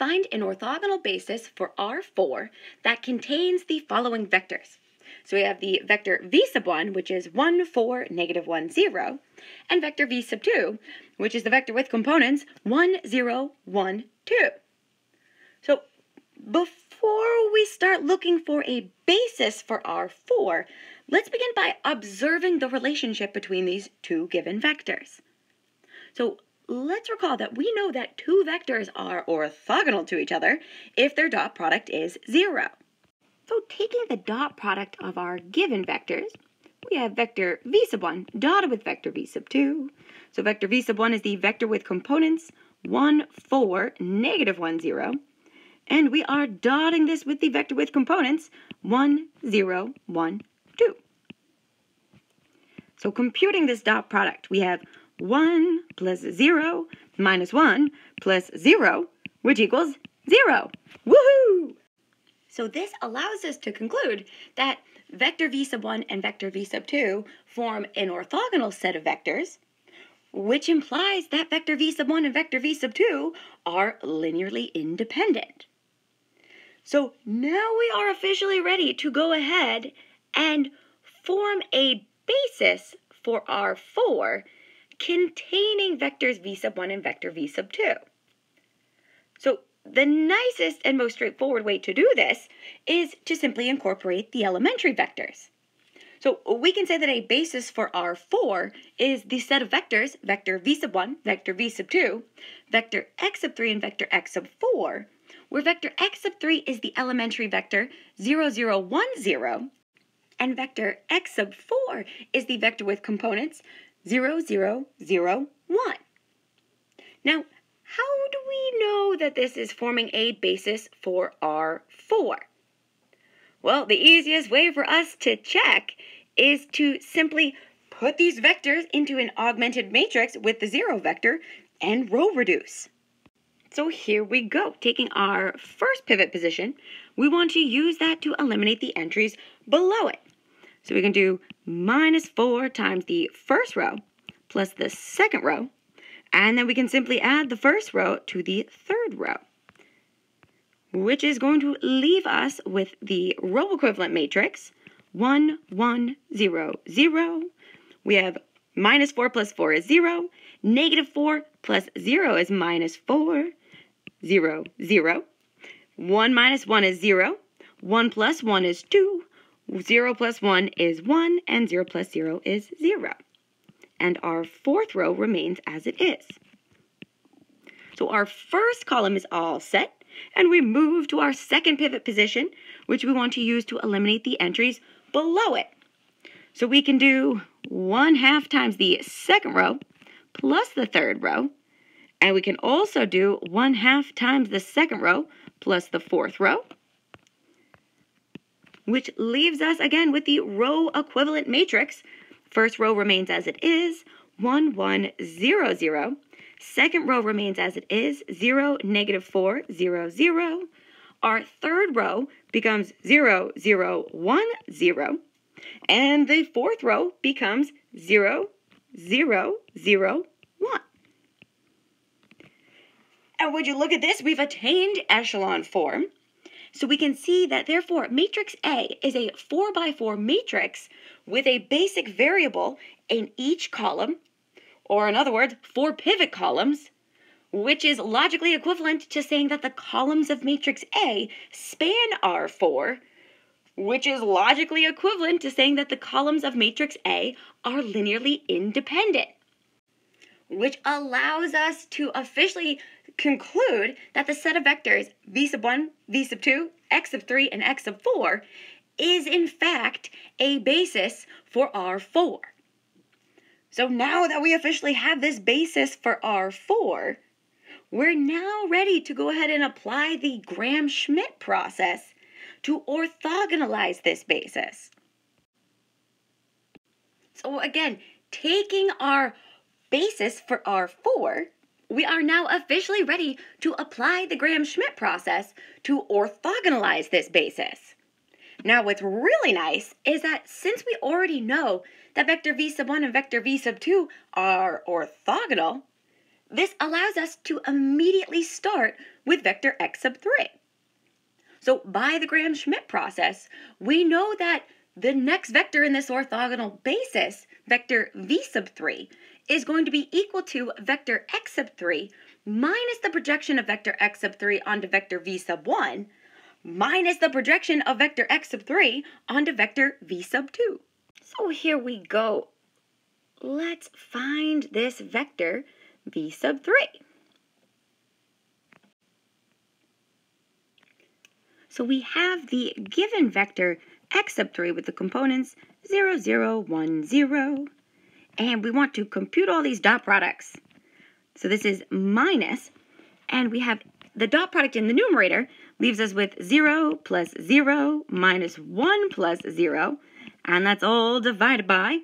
find an orthogonal basis for R4 that contains the following vectors. So we have the vector v sub 1, which is 1, 4, negative 1, 0, and vector v sub 2, which is the vector with components 1, 0, 1, 2. So before we start looking for a basis for R4, let's begin by observing the relationship between these two given vectors. So let's recall that we know that two vectors are orthogonal to each other if their dot product is 0. So taking the dot product of our given vectors, we have vector v sub 1 dotted with vector v sub 2. So vector v sub 1 is the vector with components 1, 4, negative 1, 0. And we are dotting this with the vector with components 1, 0, 1, 2. So computing this dot product, we have 1 plus 0 minus 1 plus 0, which equals 0. Woohoo! So this allows us to conclude that vector v sub 1 and vector v sub 2 form an orthogonal set of vectors, which implies that vector v sub 1 and vector v sub 2 are linearly independent. So now we are officially ready to go ahead and form a basis for R4 containing vectors v sub 1 and vector v sub 2. So the nicest and most straightforward way to do this is to simply incorporate the elementary vectors. So we can say that a basis for R4 is the set of vectors, vector v sub 1, vector v sub 2, vector x sub 3, and vector x sub 4, where vector x sub 3 is the elementary vector 0, 0, 1, 0, and vector x sub 4 is the vector with components 0, 0, 0, 1. Now, how do we know that this is forming a basis for R4? Well, the easiest way for us to check is to simply put these vectors into an augmented matrix with the zero vector and row reduce. So here we go. Taking our first pivot position, we want to use that to eliminate the entries below it. So we can do minus 4 times the first row plus the second row, and then we can simply add the first row to the third row, which is going to leave us with the row equivalent matrix 1, 1, 0, 0. We have minus 4 plus 4 is 0. Negative 4 plus 0 is minus 4. 0, 0. 1 minus 1 is 0. 1 plus 1 is 2. 0 plus 1 is 1, and 0 plus 0 is 0. And our fourth row remains as it is. So our first column is all set, and we move to our second pivot position, which we want to use to eliminate the entries below it. So we can do 1 half times the second row plus the third row, and we can also do 1 half times the second row plus the fourth row, which leaves us again with the row equivalent matrix. First row remains as it is, 1, 1, 0, 0. Second row remains as it is, 0, negative 4, 0, 0. Our third row becomes 0, 0, 1, 0. And the fourth row becomes 0, 0, 0, 1. And would you look at this? We've attained echelon form. So we can see that therefore matrix A is a 4 by 4 matrix with a basic variable in each column, or in other words, four pivot columns, which is logically equivalent to saying that the columns of matrix A span R4, which is logically equivalent to saying that the columns of matrix A are linearly independent, which allows us to officially conclude that the set of vectors v sub 1, v sub 2, x sub 3, and x sub 4 is in fact a basis for R4. So now that we officially have this basis for R4, we're now ready to go ahead and apply the Gram-Schmidt process to orthogonalize this basis. So again, taking our basis for R4, we are now officially ready to apply the Gram-Schmidt process to orthogonalize this basis. Now, what's really nice is that since we already know that vector v sub 1 and vector v sub 2 are orthogonal, this allows us to immediately start with vector x sub 3. So by the Gram-Schmidt process, we know that the next vector in this orthogonal basis, vector v sub 3, is going to be equal to vector x sub 3 minus the projection of vector x sub 3 onto vector v sub 1 minus the projection of vector x sub 3 onto vector v sub 2. So here we go. Let's find this vector v sub 3. So we have the given vector x sub 3 with the components 0, 0, 1, 0. And we want to compute all these dot products. So this is minus, and we have the dot product in the numerator leaves us with 0 plus 0 minus 1 plus 0, and that's all divided by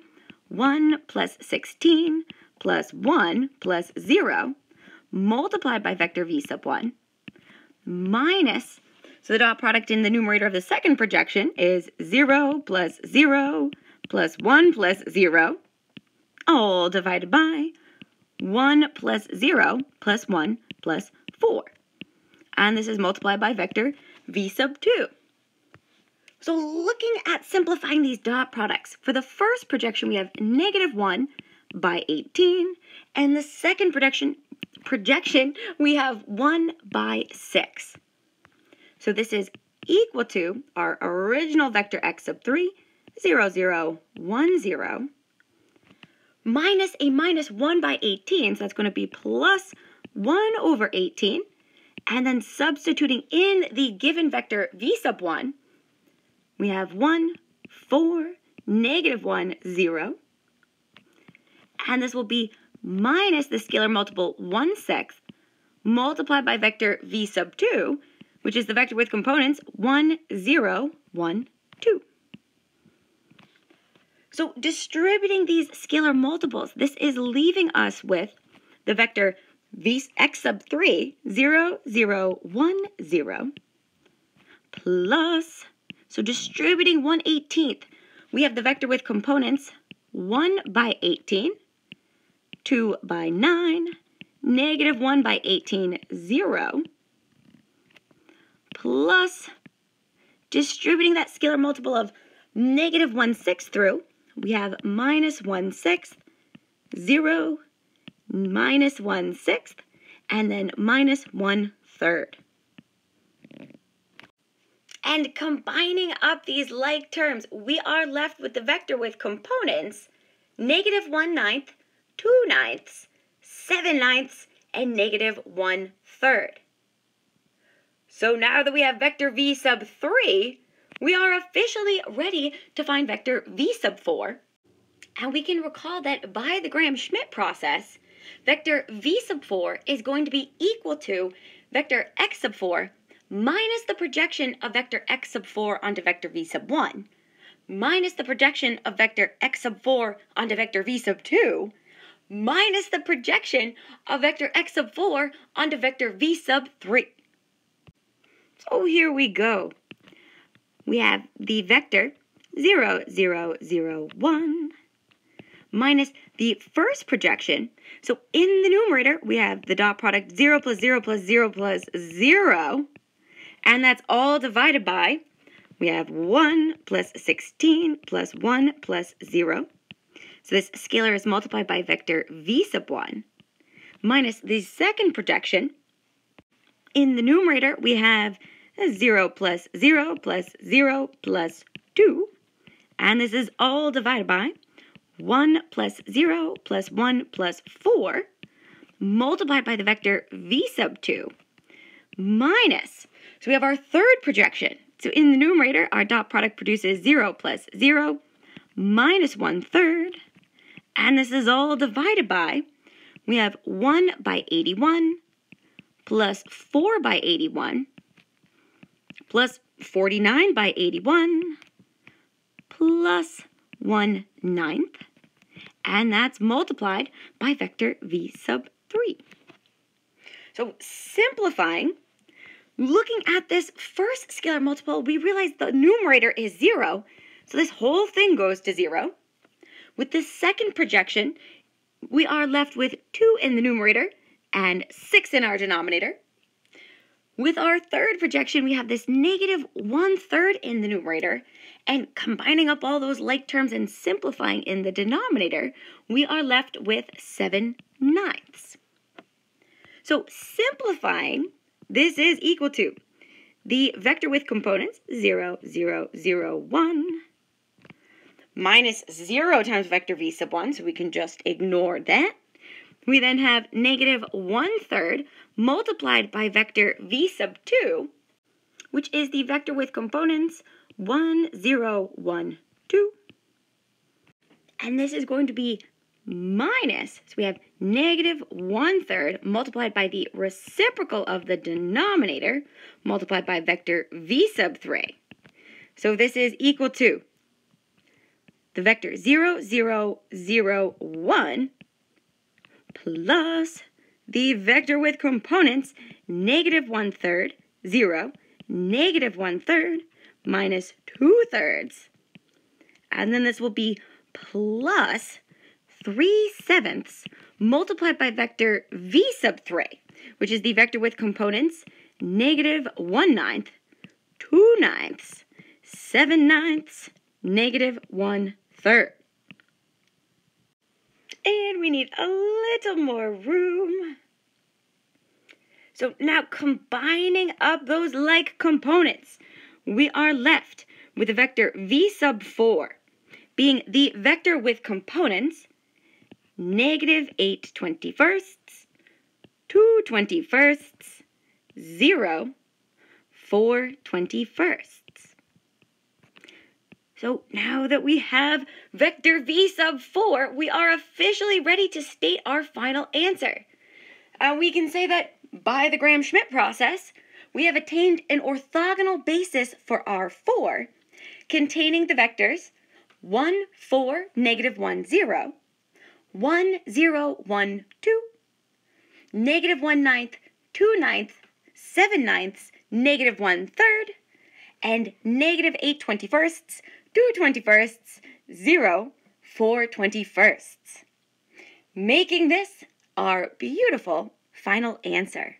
1 plus 16 plus 1 plus 0 multiplied by vector v sub 1 minus, so the dot product in the numerator of the second projection is 0 plus 0 plus 1 plus 0, all divided by 1 plus 0 plus 1 plus 4. And this is multiplied by vector v sub 2. So looking at simplifying these dot products, for the first projection we have negative 1 by 18, and the second projection, projection we have 1 by 6. So this is equal to our original vector x sub 3, 0, 0, 1, 0, minus a minus 1 by 18, so that's going to be plus 1 over 18, and then substituting in the given vector v sub 1, we have 1, 4, negative 1, 0, and this will be minus the scalar multiple 1 sixth multiplied by vector v sub 2, which is the vector with components 1, 0, 1, 2. So distributing these scalar multiples, this is leaving us with the vector v x sub 3, 0, 0, 1, 0, plus, so distributing 1 18th, we have the vector with components 1 by 18, 2 by 9, negative 1 by 18, 0, plus distributing that scalar multiple of negative 1 sixth through, we have minus 1 sixth, 0, minus 1 sixth, and then minus 1 third. And combining up these like terms, we are left with the vector with components negative 1 ninth, 2 ninths, 7 ninths, and negative 1 third. So now that we have vector v sub 3, we are officially ready to find vector v sub 4. And we can recall that by the Gram-Schmidt process, vector v sub 4 is going to be equal to vector x sub 4 minus the projection of vector x sub 4 onto vector v sub 1 minus the projection of vector x sub 4 onto vector v sub 2 minus the projection of vector x sub 4 onto vector v sub 3. So here we go. We have the vector 0, 0, 0, 1 minus the first projection. So in the numerator, we have the dot product 0 plus 0 plus 0 plus 0. And that's all divided by, we have 1 plus 16 plus 1 plus 0. So this scalar is multiplied by vector v sub 1 minus the second projection. In the numerator, we have 0 plus 0 plus 0 plus 2. And this is all divided by 1 plus 0 plus 1 plus 4 multiplied by the vector v sub 2 minus, so we have our third projection. So in the numerator, our dot product produces 0 plus 0 minus 1 third, and this is all divided by, we have 1 by 81 plus 4 by 81 plus 49 by 81 plus 1 ninth, and that's multiplied by vector v sub 3. So simplifying, looking at this first scalar multiple, we realize the numerator is 0, so this whole thing goes to 0. With the second projection, we are left with 2 in the numerator, and 6 in our denominator. With our third projection, we have this negative 1 third in the numerator, and combining up all those like terms and simplifying in the denominator, we are left with 7 ninths. So simplifying, this is equal to the vector with components 0, 0, 0, 1, minus 0 times vector v sub 1, so we can just ignore that. We then have negative 1 third multiplied by vector v sub 2, which is the vector with components 1, 0, 1, 2. And this is going to be minus, so we have negative 1 third multiplied by the reciprocal of the denominator multiplied by vector v sub 3. So this is equal to the vector 0, 0, 0, 1 plus the vector with components negative 1 third, 0, negative 1 third, minus 2 thirds. And then this will be plus 3 sevenths multiplied by vector v sub 3, which is the vector with components negative 1 ninth, 2 ninths, 7 ninths, negative 1 third. And we need a little more room. So now combining up those like components, we are left with the vector v sub 4 being the vector with components negative 8 21sts, 2 21sts, 0, 4 21sts. So now that we have vector v sub 4, we are officially ready to state our final answer. Uh, we can say that by the Gram-Schmidt process, we have attained an orthogonal basis for R4 containing the vectors 1, 4, negative 1, 0, 1, 0, 1, 2, negative 1 ninth, 2 ninths, 7 ninths, negative 1 third, and negative 8 21sts, 2 21sts, 0, 4 21sts. Making this our beautiful final answer.